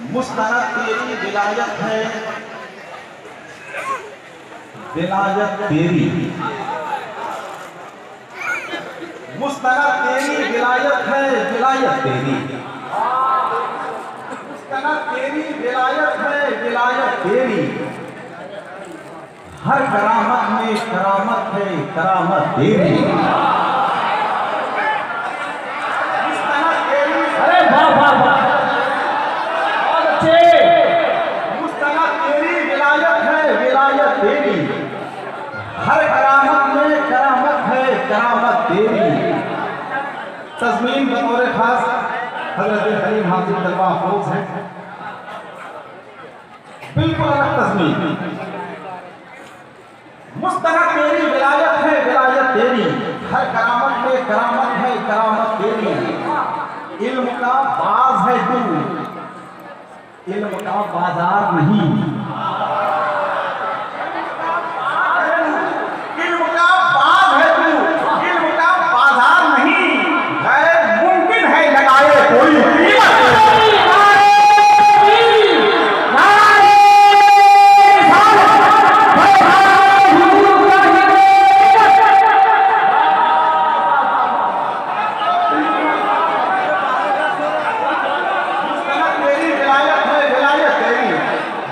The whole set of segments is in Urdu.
مستحق تیری ولایت ہے۔ ولایت تیری۔ مستحق تیری ولایت ہے، ولایت تیری۔ تیری ولایت ہے، ولایت تیری۔ ہر کرامت میں کرامت ہے، کرامت تیری۔ حضرت حریم حاضر طلبہ فوز ہیں۔ بالکل الگ تصمیم مستحق میری ولایت ہے، ولایت تیری۔ ہر کرامت میں کرامت ہے، کرامت تیری۔ علم کا باز ہے دن علم کا بازار نہیں۔ ہے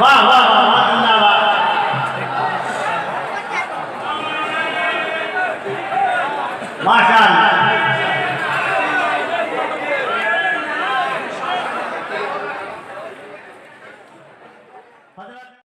வா வா வா வா மாஷா